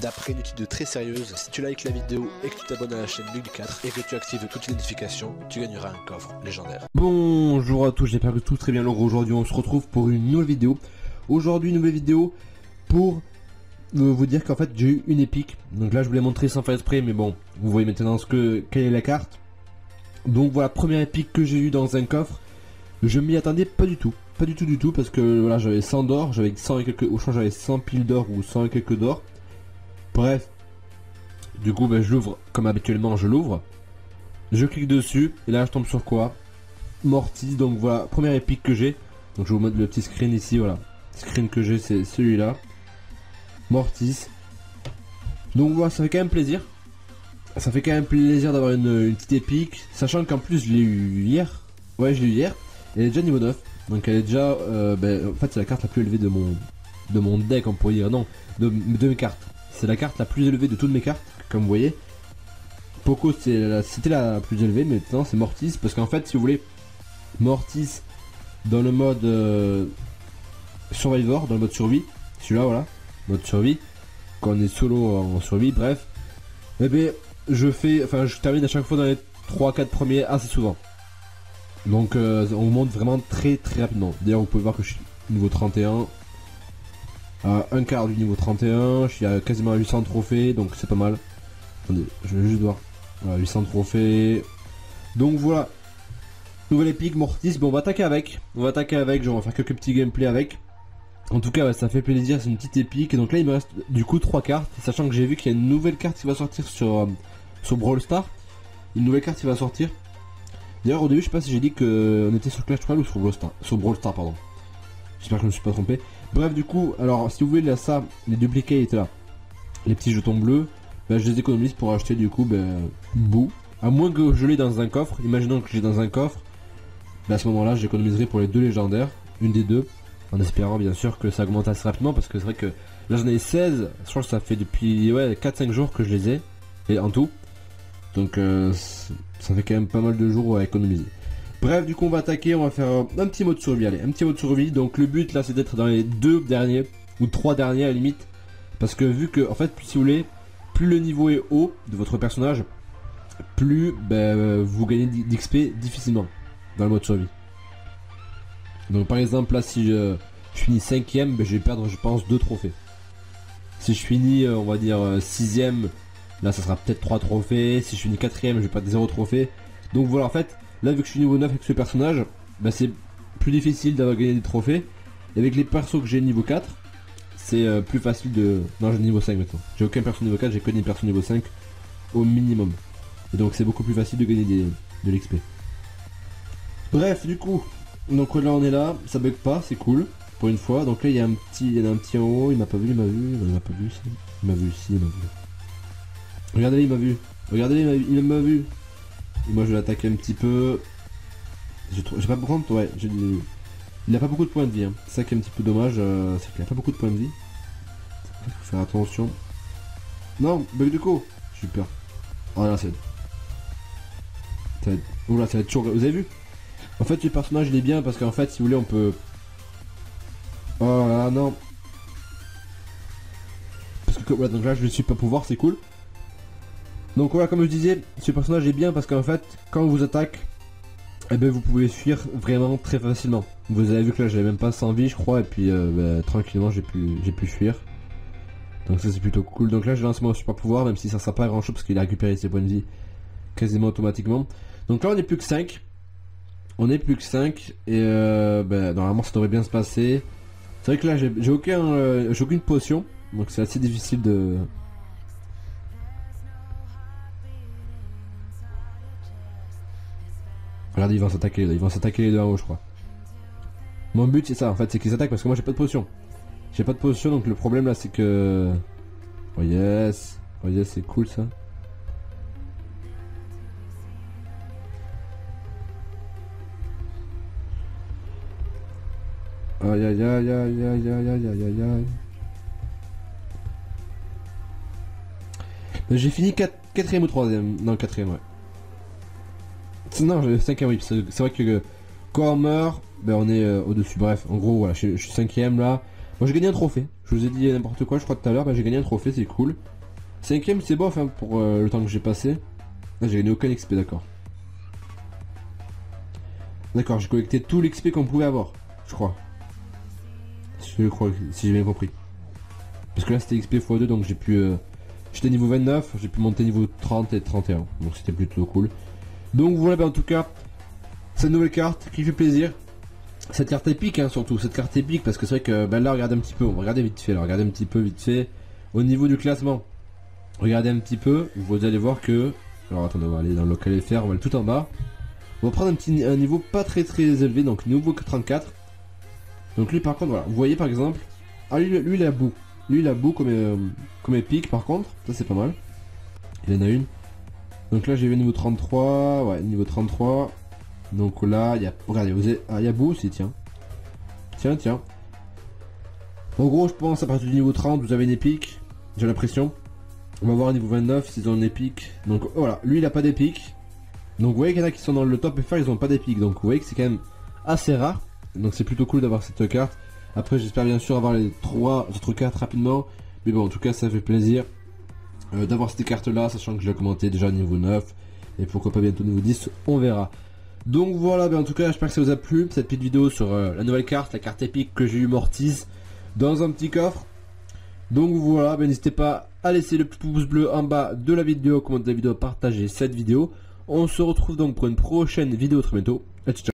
D'après une étude très sérieuse, si tu likes la vidéo et que tu t'abonnes à la chaîne Bug 4 et que tu actives toutes les notifications, tu gagneras un coffre légendaire. Bonjour à tous, j'espère que tout très bien. Aujourd'hui on se retrouve pour une nouvelle vidéo. Aujourd'hui une nouvelle vidéo pour euh, vous dire qu'en fait j'ai eu une épique. Donc là je vous l'ai montré sans faire exprès mais bon, vous voyez maintenant ce que quelle est la carte. Donc voilà, première épique que j'ai eu dans un coffre. Je m'y attendais pas du tout. Pas du tout du tout parce que voilà j'avais 100 d'or, j'avais 100 et quelques. Au change j'avais 100 piles d'or ou 100 et quelques d'or. Bref. Du coup ben, je l'ouvre comme habituellement je l'ouvre. Je clique dessus et là je tombe sur quoi? Mortis, donc voilà, première épique que j'ai. Donc je vous montre le petit screen ici, voilà. Screen que j'ai c'est celui-là. Mortis. Donc voilà, ça fait quand même plaisir. Ça fait quand même plaisir d'avoir une, petite épique. Sachant qu'en plus je l'ai eu hier. Ouais, je l'ai eu hier. Elle est déjà niveau 9. Donc elle est déjà... Euh, ben, en fait c'est la carte la plus élevée de mon, de mon deck, on pourrait dire. Non, de, de mes cartes. C'est la carte la plus élevée de toutes mes cartes, comme vous voyez. Poco c'était la plus élevée, mais maintenant c'est Mortis. Parce qu'en fait, si vous voulez, Mortis dans le mode euh, Survivor, dans le mode survie, celui-là, voilà, mode survie, quand on est solo en survie, bref. Eh bien, je fais, enfin, je termine à chaque fois dans les 3-4 premiers assez souvent. Donc, euh, on monte vraiment très très rapidement. D'ailleurs, vous pouvez voir que je suis niveau 31. Un quart du niveau 31, je suis à quasiment à 800 trophées, donc c'est pas mal. Attendez, je vais juste voir. Voilà, 800 trophées. Donc voilà. Nouvelle épique, Mortis. Bon, on va attaquer avec. On va attaquer avec, genre on va faire quelques petits gameplays avec. En tout cas, ça fait plaisir, c'est une petite épique. Et donc là, il me reste du coup 3 cartes. Sachant que j'ai vu qu'il y a une nouvelle carte qui va sortir sur, euh, sur Brawl Star. Une nouvelle carte qui va sortir. D'ailleurs, au début, je sais pas si j'ai dit qu'on était sur Clash Royale ou sur Brawl Star. Sur Brawl Star, pardon. J'espère que je me suis pas trompé. Bref, du coup, alors si vous voulez là, ça, les duplicates là, les petits jetons bleus, bah, je les économise pour acheter du coup, ben, bout. À moins que je l'ai dans un coffre, imaginons que j'ai dans un coffre, bah, à ce moment-là, j'économiserai pour les deux légendaires, une des deux, en espérant bien sûr que ça augmente assez rapidement parce que c'est vrai que là j'en ai 16, je crois que ça fait depuis ouais, 4-5 jours que je les ai, et en tout. Donc euh, ça fait quand même pas mal de jours à économiser. Bref, du coup, on va attaquer, on va faire un petit mode survie. Allez, un petit mode survie. Donc, le but là, c'est d'être dans les deux derniers ou trois derniers à la limite. Parce que vu que, en fait, si vous voulez, plus le niveau est haut de votre personnage, plus ben, vous gagnez d'XP difficilement dans le mode survie. Donc, par exemple, là, si je, finis cinquième, ben, je vais perdre, je pense, deux trophées. Si je finis, euh, on va dire, euh, sixième, là, ça sera peut-être trois trophées. Si je finis quatrième, je vais perdre zéro trophée. Donc voilà, en fait, Là, vu que je suis niveau 9 avec ce personnage, bah, c'est plus difficile d'avoir gagné des trophées. Et avec les persos que j'ai niveau 4, c'est euh, plus facile de... Non, j'ai niveau 5 maintenant. J'ai aucun perso niveau 4, j'ai que des persos niveau 5 au minimum. Et donc c'est beaucoup plus facile de gagner de l'XP. Bref, du coup, donc là on est là, ça bug pas, c'est cool, pour une fois. Donc là il y a un petit, il en a un petit en haut, il m'a pas vu, il m'a vu, il m'a pas vu, il m'a vu ici, il m'a vu. Regardez, il m'a vu. Regardez, il m'a vu. Et moi je vais l'attaquer un petit peu. J'ai pas prendre, ouais, il a pas beaucoup de points de vie. Hein. C'est ça qui est un petit peu dommage, euh, c'est qu'il a pas beaucoup de points de vie. Faut faire attention. Non, bug de co peur. Oh là, c'est. Ça être... Oula, ça va être chaud. Vous avez vu? En fait, ce personnage il est bien parce qu'en fait, si vous voulez, on peut. Oh là, non. Parce que voilà, donc là, je ne suis pas pouvoir, c'est cool. Donc voilà, comme je disais, ce personnage est bien parce qu'en fait, quand on vous attaque, eh ben, vous pouvez fuir vraiment très facilement. Vous avez vu que là, j'avais même pas 100 vie, je crois, et puis euh, ben, tranquillement, j'ai pu, pu fuir. Donc ça, c'est plutôt cool. Donc là, je lance mon super pouvoir, même si ça sert pas à grand chose parce qu'il a récupéré ses points de vie quasiment automatiquement. Donc là, on est plus que 5. On est plus que 5 et euh, ben, normalement, ça devrait bien se passer. C'est vrai que là, j'ai aucun, euh, j'ai aucune potion, donc c'est assez difficile de, Regardez, ils vont s'attaquer, ils vont s'attaquer les deux en haut, je crois. Mon but, c'est ça, en fait, c'est qu'ils s'attaquent parce que moi, j'ai pas de potion. J'ai pas de potion, donc le problème, là, c'est que... Oh yes Oh yes, c'est cool, ça. Aïe aïe aïe aïe aïe aïe aïe aïe aïe aïe. J'ai fini 4 quatrième ou troisième Non, quatrième, ouais. Non, j'ai 5 oui. C'est vrai que quand on meurt, ben on est euh, au-dessus. Bref, en gros, voilà, je, suis cinquième là. Moi j'ai gagné un trophée. Je vous ai dit n'importe quoi, je crois tout à l'heure. Bah, j'ai gagné un trophée, c'est cool. Cinquième, c'est bof hein, pour euh, le temps que j'ai passé. Là, j'ai gagné aucun XP, d'accord. D'accord, j'ai collecté tout l'XP qu'on pouvait avoir, je crois. Je crois, si j'ai bien compris. Parce que là, c'était XP x2, donc j'ai pu... Euh, j'étais niveau 29, j'ai pu monter niveau 30 et 31. Donc c'était plutôt cool. Donc voilà, ben, en tout cas, cette nouvelle carte qui fait plaisir. Cette carte épique, hein, surtout. Cette carte épique, parce que c'est vrai que ben, là, regardez un petit peu. On va regarder vite fait. Regardez un petit peu vite fait. Au niveau du classement. Regardez un petit peu. Vous allez voir que... Alors attendez, on va aller dans le local FR, on va aller tout en bas. On va prendre un petit niveau pas très très élevé, donc niveau 34. Donc lui par contre, voilà, vous voyez par exemple, ah lui, lui il a bout. Lui il a bout comme, euh, comme épique par contre, ça c'est pas mal. Il en a une. Donc là j'ai vu niveau 33, ouais, niveau 33. Donc là, il y a, regardez, vous ah, il y a bout aussi, tiens. Tiens, tiens. En gros, je pense à partir du niveau 30, vous avez une épique, j'ai l'impression. On va voir un niveau 29 s'ils ont une épique. Donc voilà, lui il a pas d'épique. Donc vous voyez qu'il y en a qui sont dans le top FR, ils ont pas d'épique. Donc vous voyez que c'est quand même assez rare. Donc c'est plutôt cool d'avoir cette carte. Après j'espère bien sûr avoir les trois autres cartes rapidement. Mais bon en tout cas ça fait plaisir euh, d'avoir cette carte là, sachant que je l'ai commenté déjà niveau 9. Et pourquoi pas bientôt niveau 10, on verra. Donc voilà, ben en tout cas j'espère que ça vous a plu, cette petite vidéo sur euh, la nouvelle carte, la carte épique que j'ai eu Mortis dans un petit coffre. Donc voilà, ben n'hésitez pas à laisser le petit pouce bleu en bas de la vidéo, commenter la vidéo, partager cette vidéo. On se retrouve donc pour une prochaine vidéo très bientôt. Et ciao